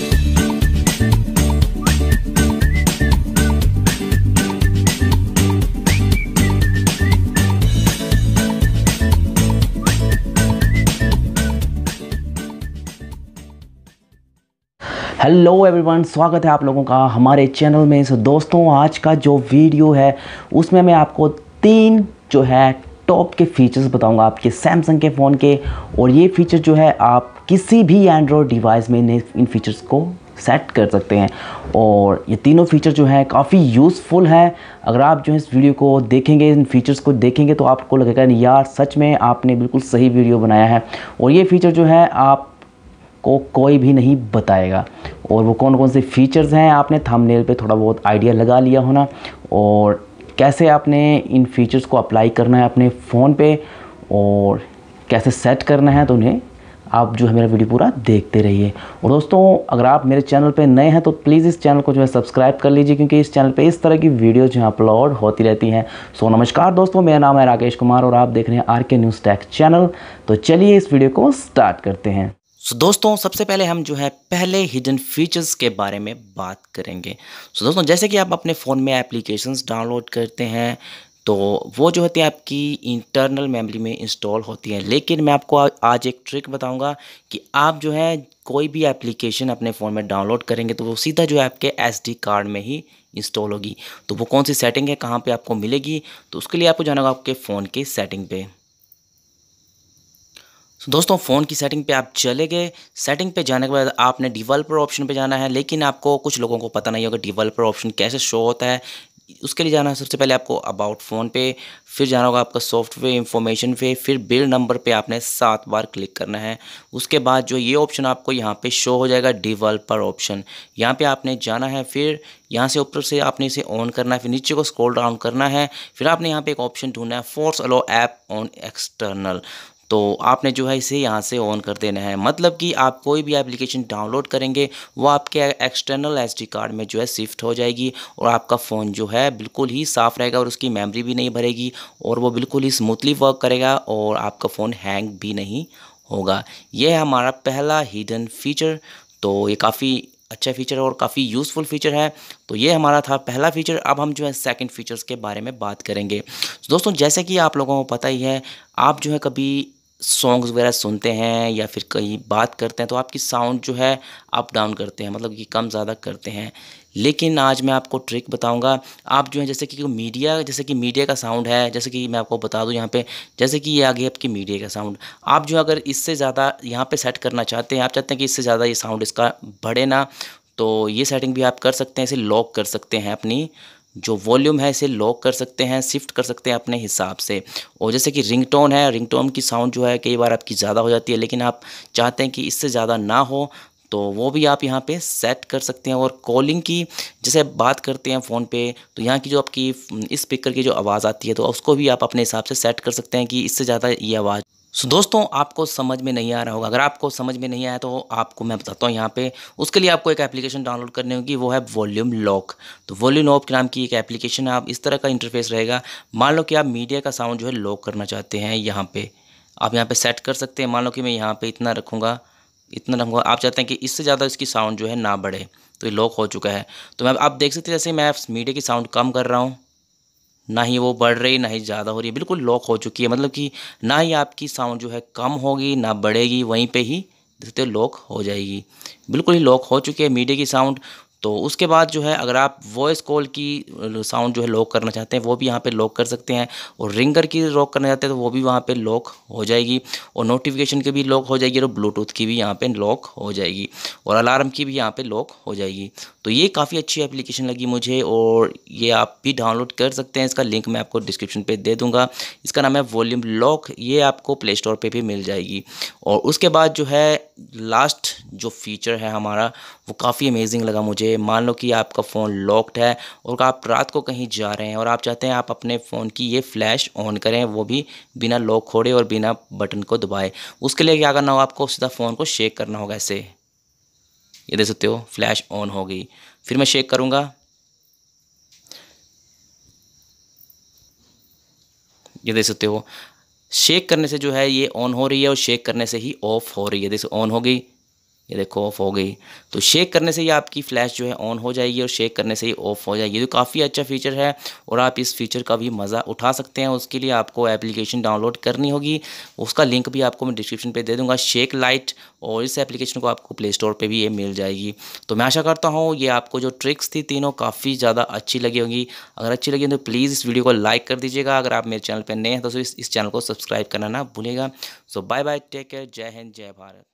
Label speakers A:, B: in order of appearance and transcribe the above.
A: Hello everyone स्वागत है आप लोगों का हमारे चैनल में। सो दोस्तों, आज का जो वीडियो है, उसमें मैं आपको तीन जो है टॉप के फीचर्स बताऊँगा आपके सैमसंग के फ़ोन के। और ये फीचर जो है, आप किसी भी एंड्रॉयड डिवाइस में इन फीचर्स को सेट कर सकते हैं। और ये तीनों फीचर जो हैं काफ़ी यूज़फुल हैं। अगर आप जो है इस वीडियो को देखेंगे, इन फीचर्स को देखेंगे तो आपको लगेगा यार, सच में आपने बिल्कुल सही वीडियो बनाया है। और ये फीचर जो है आप को कोई भी नहीं बताएगा। और वो कौन कौन से फीचर्स हैं, आपने थंबनेल पे थोड़ा बहुत आइडिया लगा लिया होना। और कैसे आपने इन फीचर्स को अप्लाई करना है अपने फ़ोन पे, और कैसे सेट करना है तो उन्हें आप जो है मेरा वीडियो पूरा देखते रहिए। और दोस्तों अगर आप मेरे चैनल पे नए हैं तो प्लीज़ इस चैनल को जो है सब्सक्राइब कर लीजिए क्योंकि इस चैनल पे इस तरह की वीडियो जो है अपलोड होती रहती हैं। सो नमस्कार दोस्तों मेरा नाम है राकेश कुमार और आप देख रहे हैं आर के न्यूज़ टैक चैनल तो चलिए इस वीडियो को स्टार्ट करते हैं।
B: सो so, दोस्तों सबसे पहले हम जो है पहले हिडन फीचर्स के बारे में बात करेंगे। सो so, दोस्तों जैसे कि आप अपने फ़ोन में एप्लीकेशंस डाउनलोड करते हैं तो वो जो होती है आपकी इंटरनल मेमोरी में इंस्टॉल होती है। लेकिन मैं आपको आज एक ट्रिक बताऊँगा कि आप जो है कोई भी एप्लीकेशन अपने फ़ोन में डाउनलोड करेंगे तो वो सीधा जो है आपके एसडी कार्ड में ही इंस्टॉल होगी। तो वो कौन सी सेटिंग है कहाँ पर आपको मिलेगी तो उसके लिए आपको जाना होगा आपके फ़ोन की सेटिंग पर so, दोस्तों फ़ोन की सेटिंग पे आप चले गए। सेटिंग पे जाने के बाद आपने डिवेलपर ऑप्शन पे जाना है लेकिन आपको कुछ लोगों को पता नहीं होगा डिवेलपर ऑप्शन कैसे शो होता है। उसके लिए जाना है सबसे पहले आपको अबाउट फ़ोन पे, फिर जाना होगा आपका सॉफ्टवेयर इंफॉर्मेशन पे, फिर बिल नंबर पे आपने सात बार क्लिक करना है। उसके बाद जो ये ऑप्शन आपको यहाँ पे शो हो जाएगा डिवेलपर ऑप्शन यहाँ पे आपने जाना है, फिर यहाँ से ऊपर से आपने इसे ऑन करना है, फिर नीचे को स्क्रॉल डाउन करना है, फिर आपने यहाँ पे एक ऑप्शन ढूंढना है force allow app on external तो आपने जो है इसे यहाँ से ऑन कर देना है। मतलब कि आप कोई भी एप्लीकेशन डाउनलोड करेंगे, वो आपके एक्सटर्नल एसडी कार्ड में जो है शिफ्ट हो जाएगी और आपका फ़ोन जो है बिल्कुल ही साफ़ रहेगा और उसकी मेमोरी भी नहीं भरेगी और वो बिल्कुल ही स्मूथली वर्क करेगा और आपका फ़ोन हैंग भी नहीं होगा। ये है हमारा पहला हिडन फीचर तो ये काफ़ी अच्छा फीचर है और काफ़ी यूज़फुल फीचर है। तो ये हमारा था पहला फीचर अब हम जो है सेकंड फीचर्स के बारे में बात करेंगे। दोस्तों, जैसे कि आप लोगों को पता ही है, आप जो है कभी सॉन्ग्स वगैरह सुनते हैं या फिर कहीं बात करते हैं तो आपकी साउंड जो है अप डाउन करते हैं मतलब कि कम ज़्यादा करते हैं। लेकिन आज मैं आपको ट्रिक बताऊँगा, आप जो है, जैसे कि मीडिया जैसे कि मीडिया का साउंड है, जैसे कि मैं आपको बता दूँ यहाँ पे, जैसे कि ये आ गया आपकी मीडिया का साउंड आप जो अगर इससे ज़्यादा यहाँ पे सेट करना चाहते हैं, आप चाहते हैं कि इससे ज़्यादा ये साउंड इसका बढ़े ना तो ये सेटिंग भी आप कर सकते हैं, इसे लॉक कर सकते हैं अपनी। जो वॉल्यूम है इसे लॉक कर सकते हैं, शिफ्ट कर सकते हैं अपने हिसाब से। और जैसे कि रिंगटोन है, रिंगटोन की साउंड जो है कई बार आपकी ज़्यादा हो जाती है, लेकिन आप चाहते हैं कि इससे ज़्यादा ना हो तो वो भी आप यहाँ पे सेट कर सकते हैं। और कॉलिंग की, जैसे बात करते हैं फ़ोन पे तो यहाँ की जो आपकी स्पीकर की जो आवाज़ आती है तो उसको भी आप अपने हिसाब से सेट कर सकते हैं कि इससे ज़्यादा ये आवाज़ सो so, दोस्तों आपको समझ में नहीं आ रहा होगा। अगर आपको समझ में नहीं आया तो आपको मैं बताता हूँ यहाँ पे। उसके लिए आपको एक एप्लीकेशन डाउनलोड करनी होगी वो है वॉल्यूम लॉक तो वॉल्यूम लॉक के नाम की एक एप्लीकेशन है आप इस तरह का इंटरफेस रहेगा। मान लो कि आप मीडिया का साउंड जो है लॉक करना चाहते हैं यहाँ पर आप यहाँ पर सेट कर सकते हैं। मान लो कि मैं यहाँ पर इतना रखूँगा इतना रखूँगा। आप चाहते हैं कि इससे ज़्यादा इसकी साउंड जो है ना बढ़े तो ये लॉक हो चुका है। तो मैं आप देख सकते हैं जैसे मैं मीडिया की साउंड कम कर रहा हूँ। ना ही वो बढ़ रही, ना ही ज़्यादा हो रही है। बिल्कुल लॉक हो चुकी है। मतलब कि ना ही आपकी साउंड जो है कम होगी, ना बढ़ेगी, वहीं पे ही देखते लॉक हो जाएगी। बिल्कुल ही लॉक हो चुकी है। मीडिया की साउंड तो उसके बाद जो है, अगर आप वॉइस कॉल की साउंड जो है लॉक करना चाहते हैं, वो भी यहाँ पे लॉक कर सकते हैं और रिंगर की लॉक करना चाहते हैं तो वो भी वहाँ पे लॉक हो जाएगी और नोटिफिकेशन की भी लॉक हो जाएगी और ब्लूटूथ की भी यहाँ पे लॉक हो जाएगी और अलार्म की भी यहाँ पे लॉक हो जाएगी। तो ये काफ़ी अच्छी एप्लीकेशन लगी मुझे और ये आप भी डाउनलोड कर सकते हैं। इसका लिंक मैं आपको डिस्क्रिप्शन पर दे दूँगा। इसका नाम है वॉल्यूम लॉक ये आपको प्ले स्टोर पर भी मिल जाएगी और उसके बाद जो है लास्ट जो फीचर है हमारा, वो काफ़ी अमेजिंग लगा मुझे। मान लो कि आपका फ़ोन लॉक्ड है और आप रात को कहीं जा रहे हैं और आप चाहते हैं आप अपने फ़ोन की ये फ्लैश ऑन करें, वो भी बिना लॉक खोड़े और बिना बटन को दबाए। उसके लिए क्या करना होगा? आपको सीधा फ़ोन को शेक करना होगा ऐसे। ये देख सकते हो फ्लैश ऑन हो गई। फिर मैं शेक करूँगा। ये देख सकते हो शेक करने से जो है ये ऑन हो रही है और शेक करने से ही ऑफ़ हो रही है। जैसे ऑन हो गई ये देखो ऑफ़ हो गई। तो शेक करने से ही आपकी फ्लैश जो है ऑन हो जाएगी और शेक करने से ही ऑफ़ हो जाएगी। तो काफ़ी अच्छा फीचर है और आप इस फीचर का भी मज़ा उठा सकते हैं, उसके लिए आपको एप्लीकेशन डाउनलोड करनी होगी। उसका लिंक भी आपको मैं डिस्क्रिप्शन पे दे दूँगा। शेक लाइट और इस एप्लीकेशन को आपको प्ले स्टोर पर भी ये मिल जाएगी। तो मैं आशा करता हूँ, ये आपको जो ट्रिक्स थी तीनों काफ़ी ज़्यादा अच्छी लगी होंगी। अगर अच्छी लगी तो प्लीज़ इस वीडियो को लाइक कर दीजिएगा। अगर आप मेरे चैनल पर नए हैं तो इस चैनल को सब्सक्राइब करना ना भूलेगा so bye bye take care जय हिंद, जय भारत।